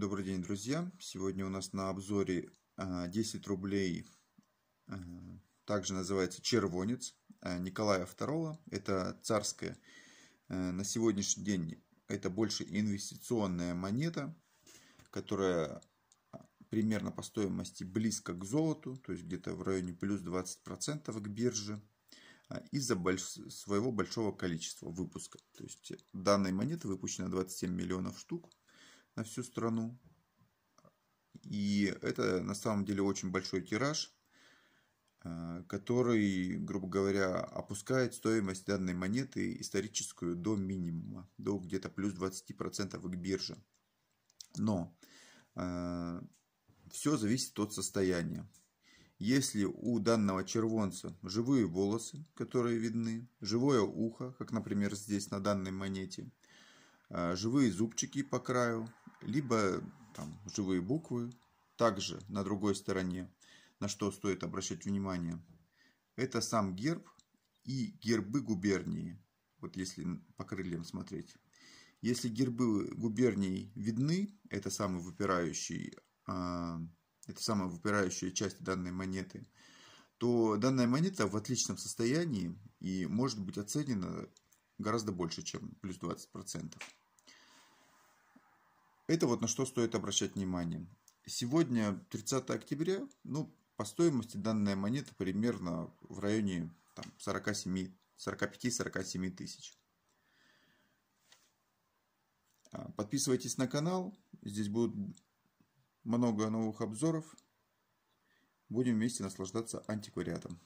Добрый день, друзья! Сегодня у нас на обзоре 10 а, рублей, а, также называется червонец а, Николая II. Это царская. На сегодняшний день это больше инвестиционная монета, которая примерно по стоимости близко к золоту, то есть где-то в районе плюс 20% к бирже из-за больш... своего большого количества выпуска. То есть данной монеты выпущено 27 миллионов штук на всю страну. И это на самом деле очень большой тираж, э, который, грубо говоря, опускает стоимость данной монеты историческую до минимума, до где-то плюс 20% к бирже. Но э, все зависит от состояния. Если у данного червонца живые волосы, которые видны, живое ухо, как, например, здесь на данной монете, э, живые зубчики по краю, либо там, живые буквы. Также на другой стороне, на что стоит обращать внимание, это сам герб и гербы губернии. Вот если по крыльям смотреть. Если гербы губерний видны, это самый выпирающий, а, это самая выпирающая часть данной монеты, то данная монета в отличном состоянии и может быть оценена гораздо больше, чем плюс 20%. Это вот на что стоит обращать внимание. Сегодня 30 октября, ну, по стоимости данная монета примерно в районе 45-47 тысяч. А, подписывайтесь на канал, здесь будет много новых обзоров. Будем вместе наслаждаться антиквариатом.